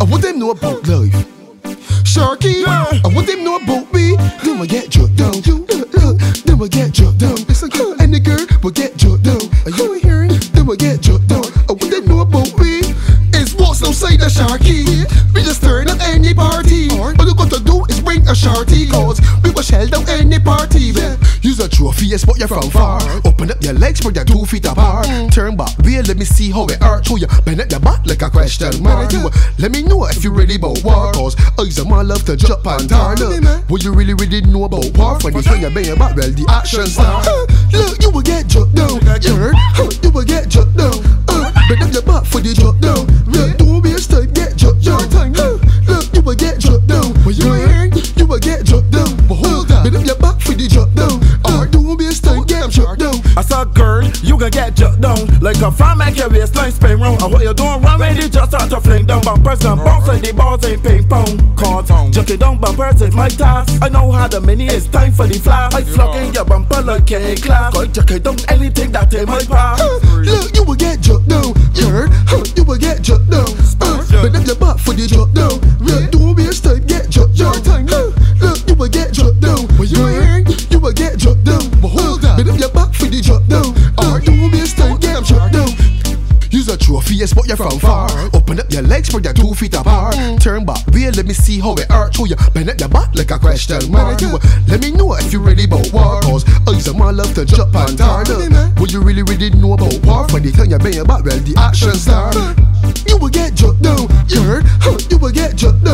I want them know about life. Sharky, Yeah. I want them know about me. Them will get jerked down. You look, look, them will get jerked down. Listen, uh, and the girl will get jerked down. Are you hearing? Them will get jerked down. I want them know about me. It's what's outside the Sharky. We just turn up any party. All you got to do is bring a Sharky. Cause we will shell down any party. Man. Trophy, yes, but you're from far. Open up your legs, spread your two feet apart. Turn back, real, let me see how it hurt. Show you, bend at your back like a question mark. You, uh, let me know if you really about war. Cause I's a man love to jump and turn up. What you really, really know about war? When you turn your bang back, well, the action start. Uh, look, you will get jumped down. You will get jumped down. Uh, bend up your back for the jump down. You can get jerked down. Like a fan make your waistline spin round. And what you doing wrong when you just start to fling down. Bumpers and bounce like the balls ain't ping pong. Cause jerk it down bumpers is my task I know how the mini is time for the flash I flock in your bumper like K-class Cause jerk it down anything that in my path Look, you will get jumped down. You heard? Huh, you will get jumped down. Uh, bend up your back for the jump down. Bend your for the jump down. Or don't waste time, get jumped down. Use a trophy, yes, but you're from far. Open up your legs, spread your two feet apart. Turn back, real, let me see how it hurt. Show you, bend at your back like a question mark. You, let me know if you really about war. Cause I's a man love to jump and turn up. What you really, really know about war? When they turn your bang back, well, the action start. You will get jumped down. You heard? Huh, you will get jumped